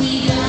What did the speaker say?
we go.